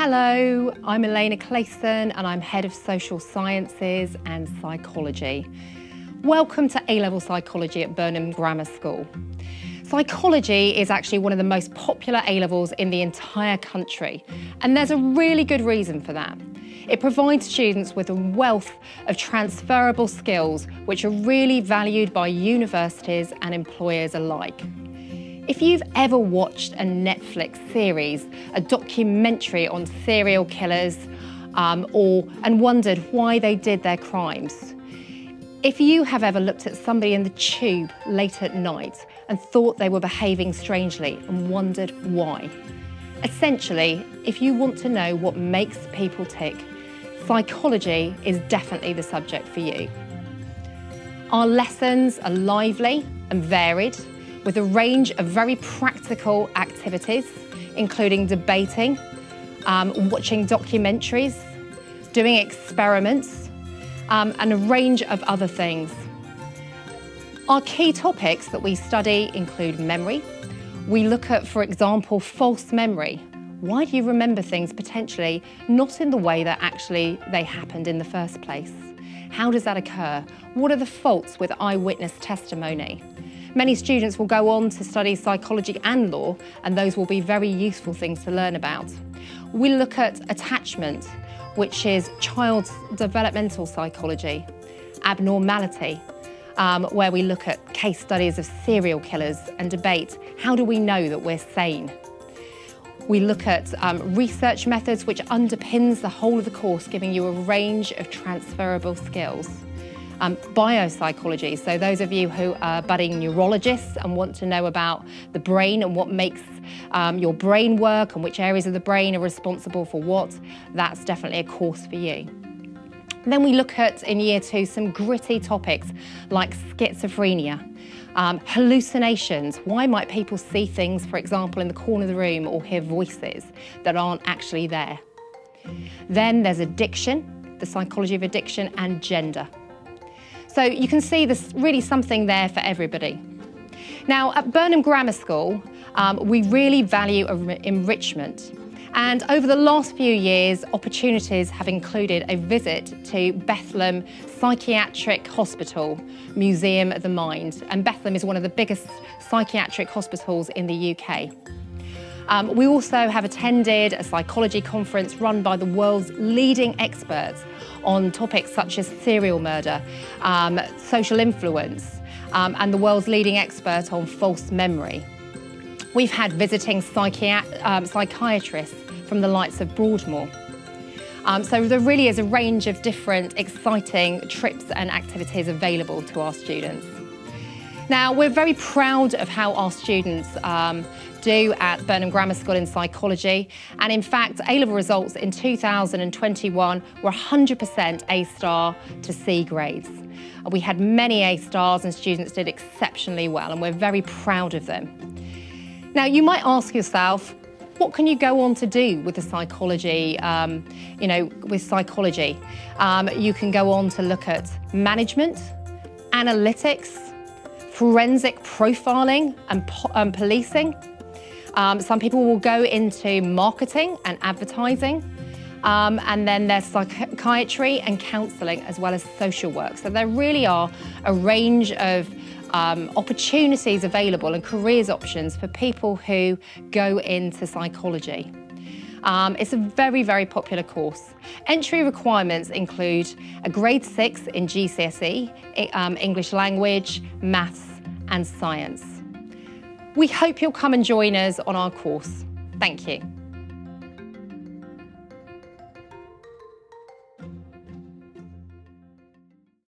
Hello, I'm Elena Clayson and I'm Head of Social Sciences and Psychology. Welcome to A-Level Psychology at Burnham Grammar School. Psychology is actually one of the most popular A-levels in the entire country and there's a really good reason for that. It provides students with a wealth of transferable skills which are really valued by universities and employers alike. If you've ever watched a Netflix series, a documentary on serial killers, um, or and wondered why they did their crimes, if you have ever looked at somebody in the tube late at night and thought they were behaving strangely and wondered why, essentially, if you want to know what makes people tick, psychology is definitely the subject for you. Our lessons are lively and varied with a range of very practical activities, including debating, um, watching documentaries, doing experiments, um, and a range of other things. Our key topics that we study include memory. We look at, for example, false memory. Why do you remember things potentially not in the way that actually they happened in the first place? How does that occur? What are the faults with eyewitness testimony? Many students will go on to study psychology and law, and those will be very useful things to learn about. We look at attachment, which is child's developmental psychology, abnormality, um, where we look at case studies of serial killers and debate how do we know that we're sane. We look at um, research methods which underpins the whole of the course, giving you a range of transferable skills um, biopsychology. So those of you who are budding neurologists and want to know about the brain and what makes um, your brain work and which areas of the brain are responsible for what, that's definitely a course for you. then we look at, in year two, some gritty topics like schizophrenia, um, hallucinations. Why might people see things, for example, in the corner of the room or hear voices that aren't actually there? Then there's addiction, the psychology of addiction, and gender. So you can see there's really something there for everybody. Now, at Burnham Grammar School, um, we really value enrichment. And over the last few years, opportunities have included a visit to Bethlem Psychiatric Hospital, Museum of the Mind. And Bethlem is one of the biggest psychiatric hospitals in the UK. Um, we also have attended a psychology conference run by the world's leading experts on topics such as serial murder, um, social influence, um, and the world's leading expert on false memory. We've had visiting um, psychiatrists from the likes of Broadmoor. Um, so there really is a range of different exciting trips and activities available to our students. Now, we're very proud of how our students um, do at Burnham Grammar School in psychology. And in fact, A-level results in 2021 were 100% A-star to C grades. We had many A stars and students did exceptionally well and we're very proud of them. Now, you might ask yourself, what can you go on to do with the psychology, um, you know, with psychology? Um, you can go on to look at management, analytics, forensic profiling and po um, policing. Um, some people will go into marketing and advertising. Um, and then there's psychiatry and counselling as well as social work. So there really are a range of um, opportunities available and careers options for people who go into psychology. Um, it's a very, very popular course. Entry requirements include a grade six in GCSE, um, English language, maths and science. We hope you'll come and join us on our course. Thank you.